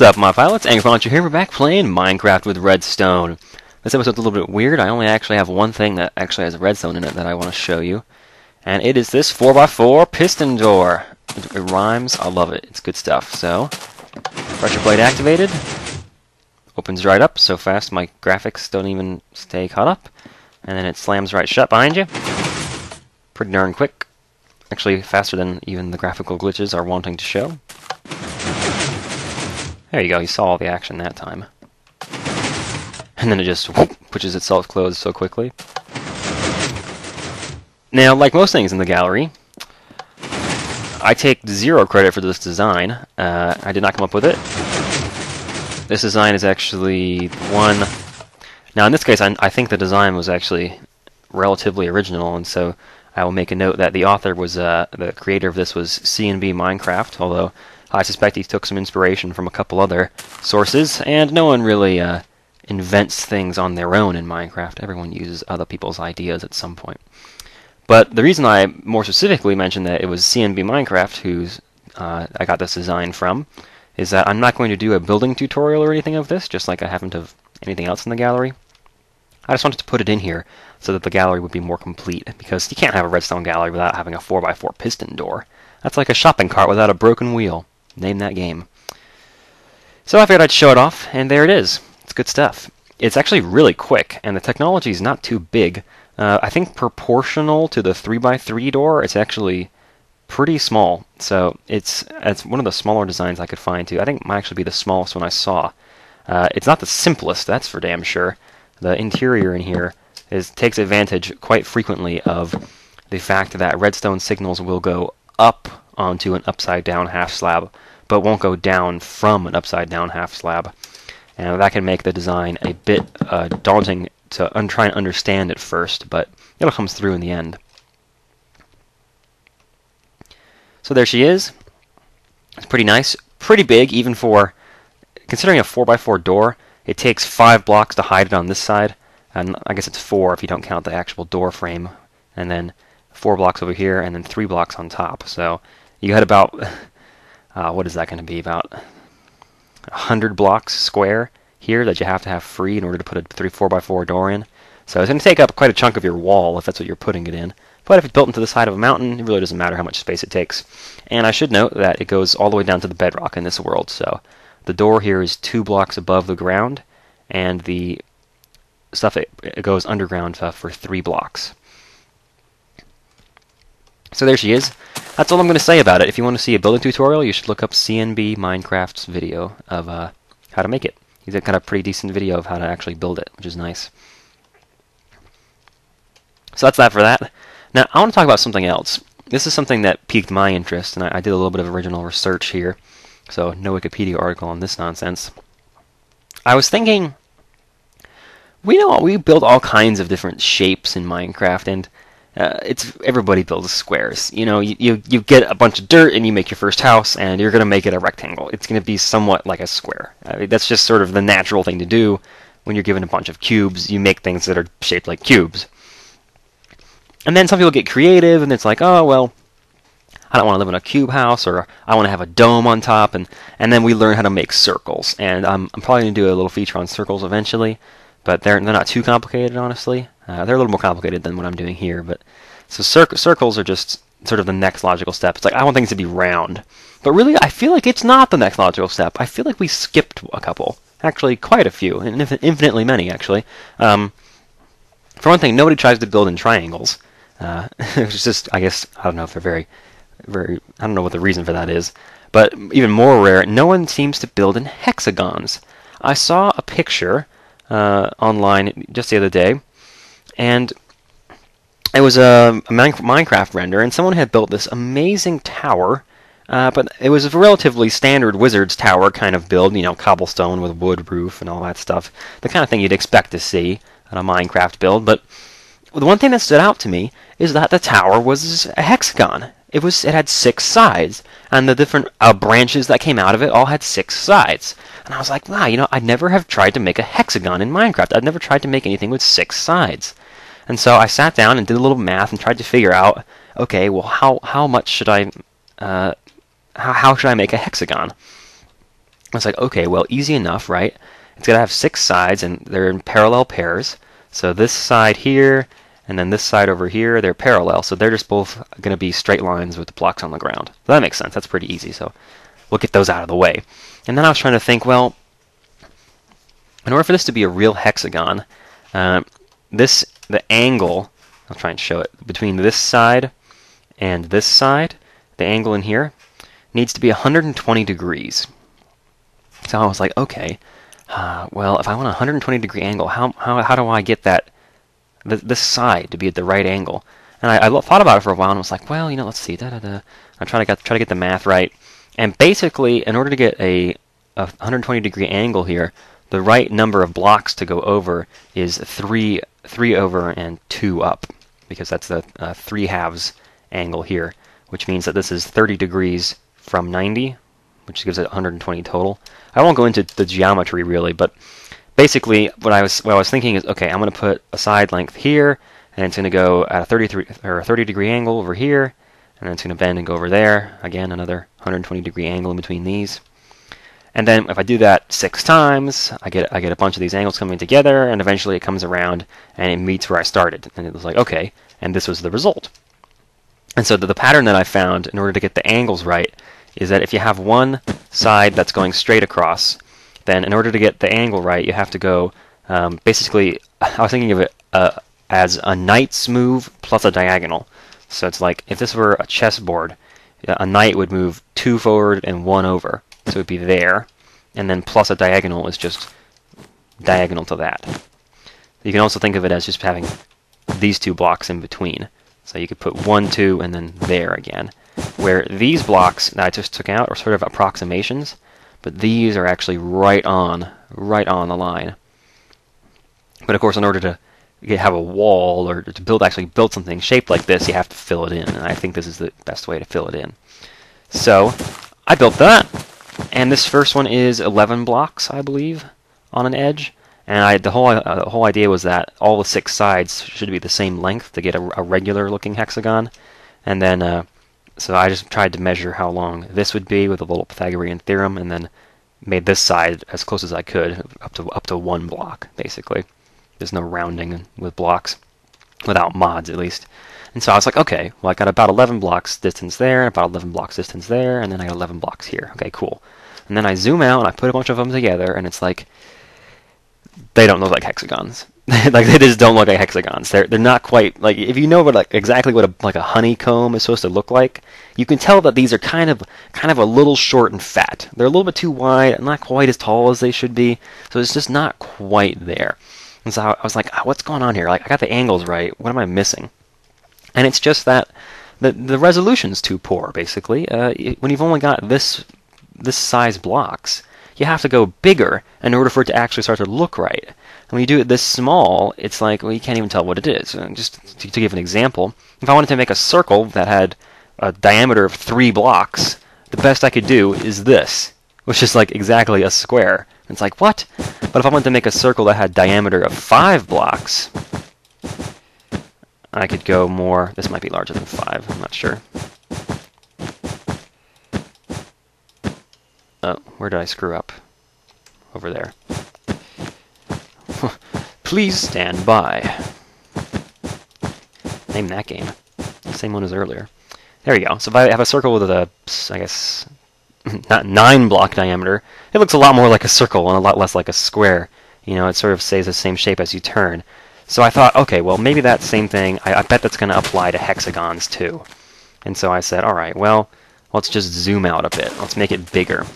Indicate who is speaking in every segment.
Speaker 1: What's up, my pilots? Angry Poncho here. We're back playing Minecraft with Redstone. This episode's a little bit weird. I only actually have one thing that actually has redstone in it that I want to show you. And it is this 4x4 piston door. It, it rhymes. I love it. It's good stuff. So, pressure plate activated. Opens right up so fast my graphics don't even stay caught up. And then it slams right shut behind you. Pretty darn quick. Actually, faster than even the graphical glitches are wanting to show. There you go, you saw all the action that time. And then it just whoop, pushes itself closed so quickly. Now, like most things in the gallery, I take zero credit for this design. Uh, I did not come up with it. This design is actually one... Now, in this case, I, I think the design was actually relatively original, and so I will make a note that the author was, uh, the creator of this was CNB Minecraft, although I suspect he took some inspiration from a couple other sources, and no one really uh, invents things on their own in Minecraft. Everyone uses other people's ideas at some point. But the reason I more specifically mentioned that it was CNB Minecraft who's uh, I got this design from is that I'm not going to do a building tutorial or anything of this, just like I haven't of anything else in the gallery. I just wanted to put it in here so that the gallery would be more complete, because you can't have a redstone gallery without having a 4x4 piston door. That's like a shopping cart without a broken wheel. Name that game. So I figured I'd show it off, and there it is. It's good stuff. It's actually really quick, and the technology is not too big. Uh, I think proportional to the 3x3 door, it's actually pretty small. So it's it's one of the smaller designs I could find too. I think it might actually be the smallest one I saw. Uh, it's not the simplest, that's for damn sure. The interior in here is takes advantage quite frequently of the fact that redstone signals will go up onto an upside down half slab, but won't go down from an upside down half slab. And that can make the design a bit uh, daunting to un- try and understand at first, but it'll come through in the end. So there she is. It's pretty nice, pretty big, even for considering a 4x4 door. It takes five blocks to hide it on this side, and I guess it's four if you don't count the actual door frame, and then four blocks over here, and then three blocks on top. So you had about uh, what is that going to be about 100 blocks square here that you have to have free in order to put a 3 4x4 door in. So it's going to take up quite a chunk of your wall if that's what you're putting it in. But if it's built into the side of a mountain, it really doesn't matter how much space it takes. And I should note that it goes all the way down to the bedrock in this world. So the door here is two blocks above the ground, and the stuff it, it goes underground uh, for three blocks. So there she is. That's all I'm going to say about it. If you want to see a building tutorial, you should look up CNB Minecraft's video of uh, how to make it. He's got a pretty decent video of how to actually build it, which is nice. So that's that for that. Now, I want to talk about something else. This is something that piqued my interest, and I, I did a little bit of original research here. So, no Wikipedia article on this nonsense. I was thinking, we know we build all kinds of different shapes in Minecraft, and uh, it's everybody builds squares. You know, you, you you get a bunch of dirt and you make your first house, and you're going to make it a rectangle. It's going to be somewhat like a square. I mean, that's just sort of the natural thing to do when you're given a bunch of cubes. You make things that are shaped like cubes. And then some people get creative, and it's like, oh well, I don't want to live in a cube house, or I want to have a dome on top, and and then we learn how to make circles. And I'm I'm probably going to do a little feature on circles eventually, but they're they're not too complicated, honestly. Uh, they're a little more complicated than what I'm doing here, but so cir- circles are just sort of the next logical step. It's like I want things to be round, but really I feel like it's not the next logical step. I feel like we skipped a couple, actually quite a few, and infinitely many actually. Um, for one thing, nobody tries to build in triangles. Uh, it's just I guess I don't know if they're very, very I don't know what the reason for that is, but even more rare, no one seems to build in hexagons. I saw a picture uh, online just the other day and it was a, a, Minecraft render, and someone had built this amazing tower. Uh, but it was a relatively standard wizard's tower kind of build, you know, cobblestone with wood roof and all that stuff. The kind of thing you'd expect to see on a Minecraft build. But the one thing that stood out to me is that the tower was a hexagon. It was it had six sides, and the different uh, branches that came out of it all had six sides. And I was like, wow, you know, I'd never have tried to make a hexagon in Minecraft. I'd never tried to make anything with six sides. And so I sat down and did a little math and tried to figure out, okay, well, how how much should I, uh, how how should I make a hexagon? It's like, okay, well, easy enough, right? It's to have six sides, and they're in parallel pairs. So this side here, and then this side over here, they're parallel. So they're just both going to be straight lines with the blocks on the ground. So that makes sense. That's pretty easy. So we'll get those out of the way. And then I was trying to think, well, in order for this to be a real hexagon, uh, this the angle, I'll try and show it, between this side and this side, the angle in here, needs to be 120 degrees. So I was like, okay, uh, well, if I want a 120 degree angle, how, how, how do I get that th this side to be at the right angle? And I, I, thought about it for a while and was like, well, you know, let's see, da da da. I'm trying to get try to get the math right. And basically, in order to get a, a 120 degree angle here, the right number of blocks to go over is three three over and two up, because that's the uh, three halves angle here, which means that this is 30 degrees from 90, which gives it 120 total. I won't go into the geometry really, but basically what I was what I was thinking is okay, I'm going to put a side length here, and it's going to go at a 33 or a 30 degree angle over here, and then it's going to bend and go over there. Again, another 120 degree angle in between these. And then if I do that six times, I get I get a bunch of these angles coming together, and eventually it comes around and it meets where I started. And it was like, okay, and this was the result. And so the, the pattern that I found in order to get the angles right is that if you have one side that's going straight across, then in order to get the angle right, you have to go um, basically, I was thinking of it uh, as a knight's move plus a diagonal. So it's like if this were a chessboard, a knight would move two forward and one over. So it would be there, and then plus a diagonal is just diagonal to that. You can also think of it as just having these two blocks in between. So you could put one, two, and then there again. Where these blocks that I just took out are sort of approximations, but these are actually right on, right on the line. But of course, in order to have a wall or to build actually build something shaped like this, you have to fill it in, and I think this is the best way to fill it in. So I built that, and this first one is 11 blocks, I believe, on an edge. And I, the whole uh, the whole idea was that all the six sides should be the same length to get a, a regular looking hexagon. And then, uh, so I just tried to measure how long this would be with a little Pythagorean theorem, and then made this side as close as I could, up to up to one block, basically. There's no rounding with blocks, without mods at least. And so I was like, okay, well I got about 11 blocks distance there, about 11 blocks distance there, and then I got 11 blocks here. Okay, cool. And then I zoom out and I put a bunch of them together, and it's like they don't look like hexagons. like they just don't look like hexagons. They're they're not quite like if you know what like exactly what a like a honeycomb is supposed to look like, you can tell that these are kind of kind of a little short and fat. They're a little bit too wide, not quite as tall as they should be. So it's just not quite there. And so I was like, oh, what's going on here? Like I got the angles right. What am I missing? And it's just that the the resolution's too poor. Basically, uh, when you've only got this this size blocks, you have to go bigger in order for it to actually start to look right. And when you do it this small, it's like, well, you can't even tell what it is. And just to, to give an example, if I wanted to make a circle that had a diameter of three blocks, the best I could do is this, which is like exactly a square. It's like, what? But if I wanted to make a circle that had diameter of five blocks, I could go more. This might be larger than five, I'm not sure. Oh, where did I screw up? Over there. Please stand by. Name that game. Same one as earlier. There you go. So if I have a circle with a, I guess, not nine block diameter, it looks a lot more like a circle and a lot less like a square. You know, it sort of stays the same shape as you turn. So I thought, okay, well, maybe that same thing, I, I bet that's going to apply to hexagons too. And so I said, all right, well, let's just zoom out a bit. Let's make it bigger.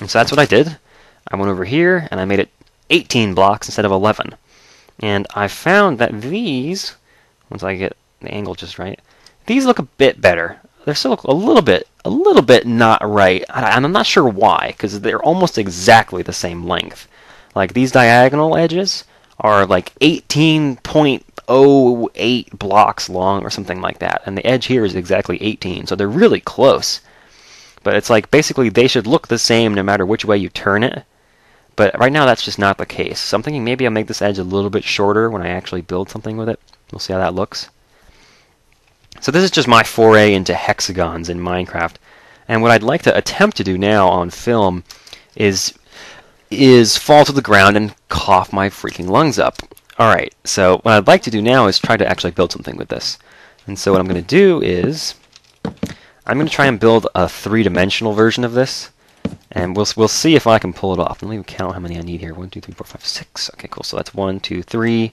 Speaker 1: And so that's what I did. I went over here and I made it 18 blocks instead of 11. And I found that these, once I get the angle just right, these look a bit better. They're still a little bit, a little bit not right. And I'm not sure why, because they're almost exactly the same length. Like these diagonal edges are like 18.08 blocks long or something like that. And the edge here is exactly 18, so they're really close. But it's like basically they should look the same no matter which way you turn it. But right now that's just not the case. So I'm thinking maybe I'll make this edge a little bit shorter when I actually build something with it. We'll see how that looks. So this is just my foray into hexagons in Minecraft. And what I'd like to attempt to do now on film is is fall to the ground and cough my freaking lungs up. Alright, so what I'd like to do now is try to actually build something with this. And so what I'm going to do is I'm going to try and build a three-dimensional version of this. And we'll, we'll see if I can pull it off. Let me count how many I need here. One, two, three, four, five, six. Okay, cool. So that's one, two, three.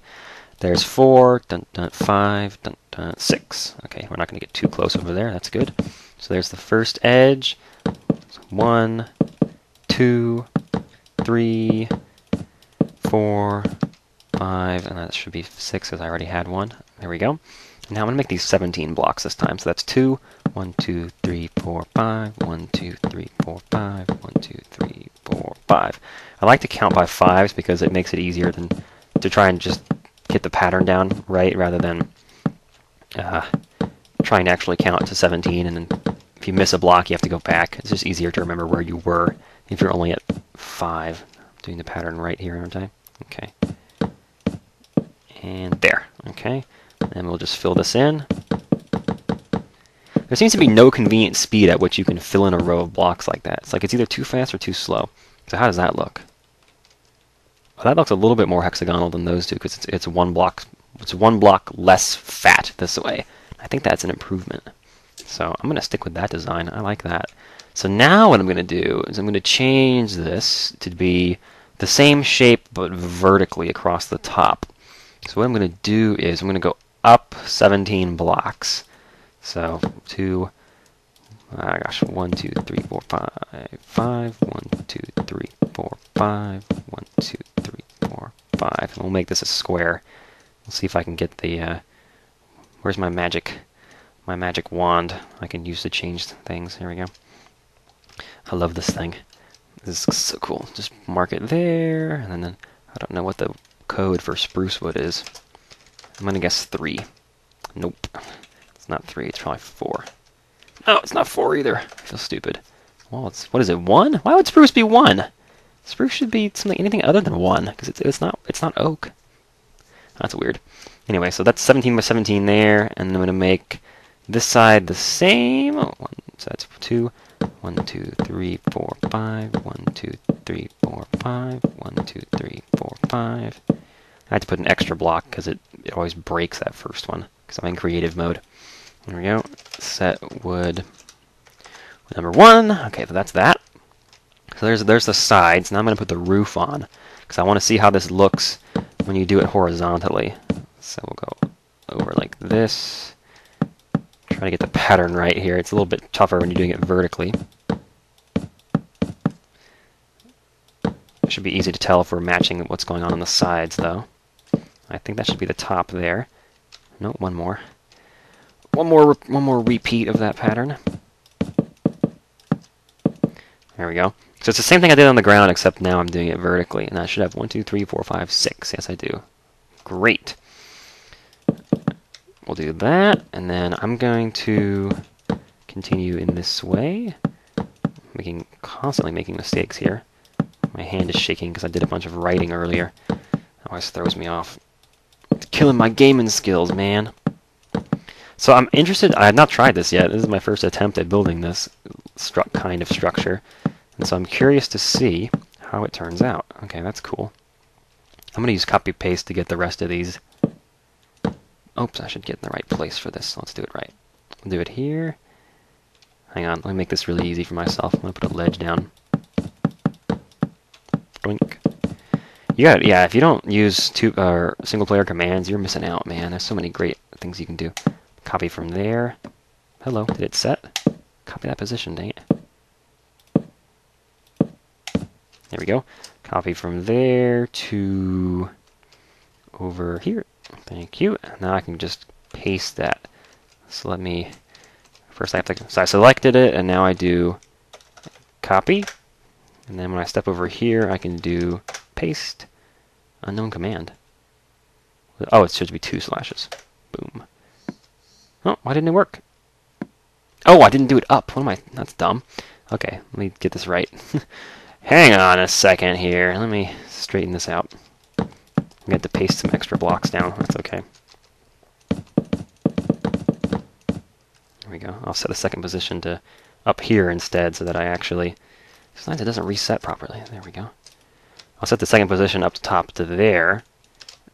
Speaker 1: There's four, dun, dun, five, dun, dun, six. Okay, we're not going to get too close over there. That's good. So there's the first edge. One, two, three, four, five, and that should be six because I already had one. There we go. Now I'm going to make these 17 blocks this time. So that's two, one, two, three, four, five, one, two, three, four, five, one, two, three, four, five. I like to count by fives because it makes it easier than to try and just get the pattern down right rather than uh, trying to actually count to 17 and then if you miss a block you have to go back. It's just easier to remember where you were if you're only at 5. doing the pattern right here, aren't I? Okay. And there. Okay. And we'll just fill this in. There seems to be no convenient speed at which you can fill in a row of blocks like that. It's like it's either too fast or too slow. So how does that look? Well, that looks a little bit more hexagonal than those two because it's, it's one block it's one block less fat this way. I think that's an improvement. So I'm going to stick with that design. I like that. So now what I'm going to do is I'm going to change this to be the same shape but vertically across the top. So what I'm going to do is I'm going to go up 17 blocks. So two, oh gosh, one, two, three, four, five, five, one, two, three, four, five, one, two, three, four, five. And we'll make this a square. We'll see if I can get the, uh, where's my magic, my magic wand I can use to change things. Here we go. I love this thing. This is so cool. Just mark it there, and then I don't know what the code for spruce wood is. I'm gonna guess three. Nope. It's not three, it's probably four. No, it's not four either. I feel stupid. Well, it's what is it? One? Why would spruce be one? Spruce should be something anything other than one because it's it's not it's not oak. That's weird. Anyway, so that's 17 by 17 there, and I'm gonna make this side the same. Oh, one, so that's two. One, two, three, four, five. One, two, three, four, five. One, two, three, four, five. I had to put an extra block because it, it always breaks that first one because I'm in creative mode. There we go. Set wood number one. Okay, so that's that. So there's there's the sides. Now I'm going to put the roof on because I want to see how this looks when you do it horizontally. So we'll go over like this. Try to get the pattern right here. It's a little bit tougher when you're doing it vertically. It should be easy to tell if we're matching what's going on on the sides, though. I think that should be the top there. No, one more. One more, one more repeat of that pattern. There we go. So it's the same thing I did on the ground, except now I'm doing it vertically. And I should have one, two, three, four, five, six. Yes, I do. Great. We'll do that, and then I'm going to continue in this way. Making constantly making mistakes here. My hand is shaking because I did a bunch of writing earlier. That always throws me off. It's killing my gaming skills, man. So I'm interested. I have not tried this yet. This is my first attempt at building this kind of structure. And so I'm curious to see how it turns out. Okay, that's cool. I'm going to use copy paste to get the rest of these. Oops, I should get in the right place for this. Let's do it right. We'll do it here. Hang on, let me make this really easy for myself. I'm going to put a ledge down. Blink. You got yeah. If you don't use two or uh, single player commands, you're missing out, man. There's so many great things you can do. Copy from there. Hello, did it set? Copy that position, dang it. There we go. Copy from there to over here. Thank you. Now I can just paste that. So let me, first I have to, so I selected it and now I do copy. And then when I step over here, I can do paste unknown command. Oh, it should be two slashes. Boom. Oh, why didn't it work? Oh, I didn't do it up. What am I? That's dumb. Okay, let me get this right. Hang on a second here. Let me straighten this out. I'm going to have to paste some extra blocks down. That's okay. There we go. I'll set a second position to up here instead so that I actually Sometimes it doesn't reset properly. There we go. I'll set the second position up top to there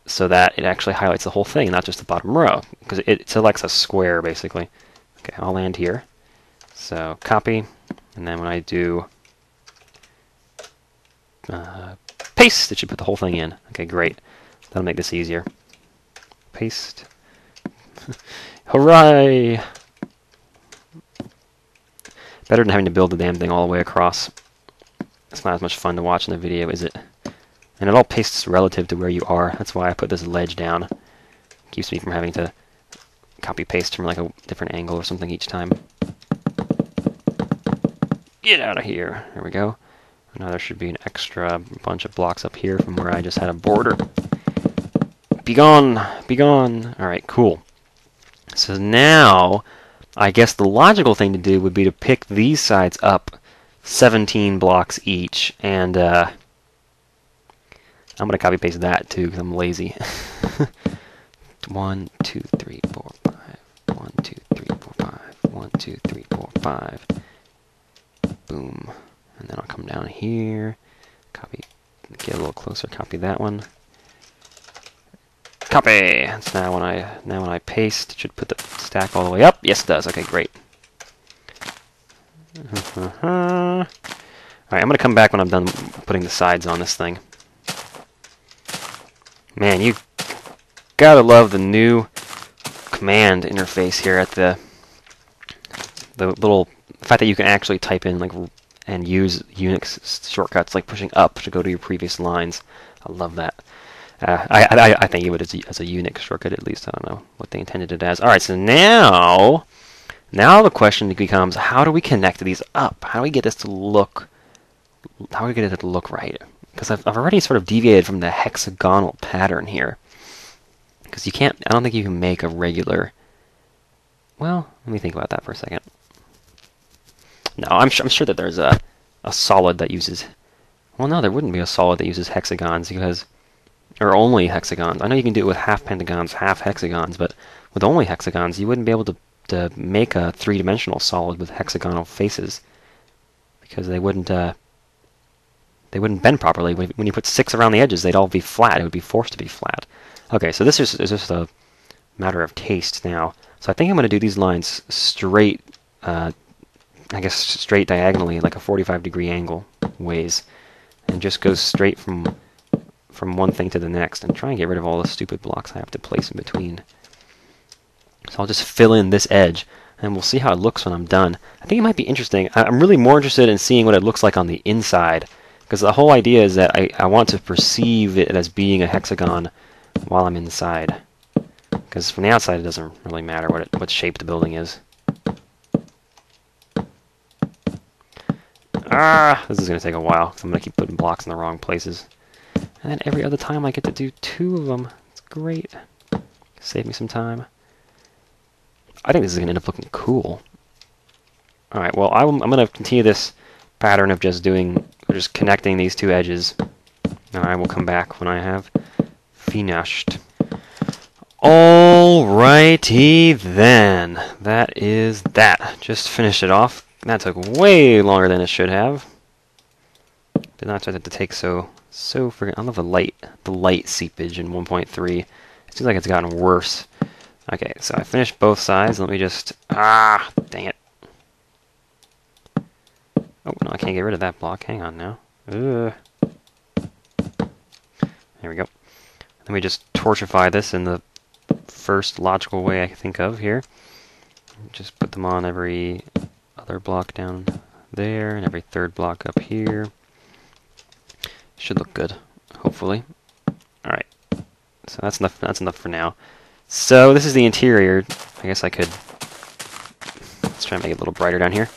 Speaker 1: so that it actually highlights the whole thing, not just the bottom row, because it selects a square basically. Okay, I'll land here. So copy, and then when I do uh, paste, it should put the whole thing in. Okay, great. That'll make this easier. Paste. Hooray! Better than having to build the damn thing all the way across. It's not as much fun to watch in the video, is it? And it all pastes relative to where you are. That's why I put this ledge down. Keeps me from having to copy paste from like a different angle or something each time. Get out of here. There we go. Now there should be an extra bunch of blocks up here from where I just had a border. Be gone! Be gone! Alright, cool. So now, I guess the logical thing to do would be to pick these sides up 17 blocks each, and uh, I'm going to copy paste that too because I'm lazy. One, two, three, four, five. One, two, three, four, five. One, two, three, four, five. Boom. And then I'll come down here, copy, get a little closer, copy that one. Copy! So now when I now when I paste, it should put the stack all the way up. Yes, it does. Okay, great. Alright, I'm going to come back when I'm done putting the sides on this thing. Man, you gotta love the new command interface here at the the little fact that you can actually type in like and use Unix shortcuts like pushing up to go to your previous lines. I love that. Uh, I, I, I think it would as a, as a Unix shortcut at least. I don't know what they intended it as. All right, so now, now the question becomes: How do we connect these up? How do we get this to look? How do we get it to look right? Because I've, I've already sort of deviated from the hexagonal pattern here. Because you can't, I don't think you can make a regular, well, let me think about that for a second. No, I'm, I'm sure that there's a, a solid that uses, well no, there wouldn't be a solid that uses hexagons because, or only hexagons. I know you can do it with half pentagons, half hexagons, but with only hexagons, you wouldn't be able to, to make a three-dimensional solid with hexagonal faces because they wouldn't, uh, they wouldn't bend properly. When you put six around the edges, they'd all be flat. It would be forced to be flat. Okay, so this is, is just a matter of taste now. So I think I'm going to do these lines straight, uh, I guess straight diagonally, like a 45 degree angle ways, and just go straight from from one thing to the next, and try and get rid of all the stupid blocks I have to place in between. So I'll just fill in this edge, and we'll see how it looks when I'm done. I think it might be interesting. I'm really more interested in seeing what it looks like on the inside because the whole idea is that I, I want to perceive it as being a hexagon while I'm inside. Because from the outside it doesn't really matter what, it, what shape the building is. Ah, this is going to take a while. because I'm going to keep putting blocks in the wrong places. And then every other time I get to do two of them. It's great. Save me some time. I think this is going to end up looking cool. Alright, well, I'm, I'm going to continue this pattern of just doing we're just connecting these two edges. And I will come back when I have finished. Alrighty then. That is that. Just finished it off. That took way longer than it should have. Did not expect it to take so so friggin' I love the light the light seepage in 1.3. It seems like it's gotten worse. Okay, so I finished both sides. Let me just ah dang it. Oh, no, I can't get rid of that block. Hang on now. Ugh. There we go. Let me just torchify this in the first logical way I can think of here. Just put them on every other block down there and every third block up here. Should look good, hopefully. Alright. So that's enough that's enough for now. So this is the interior. I guess I could let's try and make it a little brighter down here.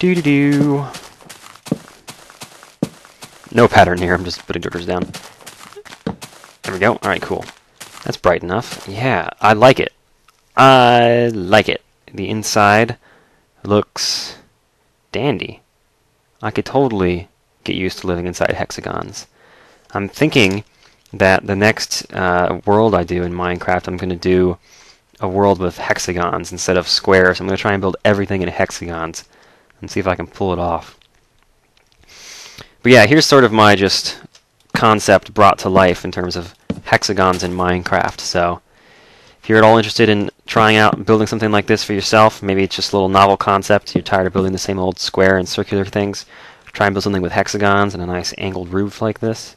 Speaker 1: Do do do. No pattern here. I'm just putting doors down. There we go. All right, cool. That's bright enough. Yeah, I like it. I like it. The inside looks dandy. I could totally get used to living inside hexagons. I'm thinking that the next uh, world I do in Minecraft, I'm going to do a world with hexagons instead of squares. I'm going to try and build everything in hexagons and see if I can pull it off. But yeah, here's sort of my just concept brought to life in terms of hexagons in Minecraft. So if you're at all interested in trying out building something like this for yourself, maybe it's just a little novel concept, you're tired of building the same old square and circular things, try and build something with hexagons and a nice angled roof like this.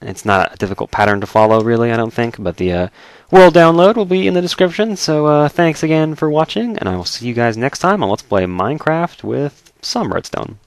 Speaker 1: It's not a difficult pattern to follow, really, I don't think, but the uh, world download will be in the description. So uh, thanks again for watching, and I will see you guys next time on Let's Play Minecraft with some redstone.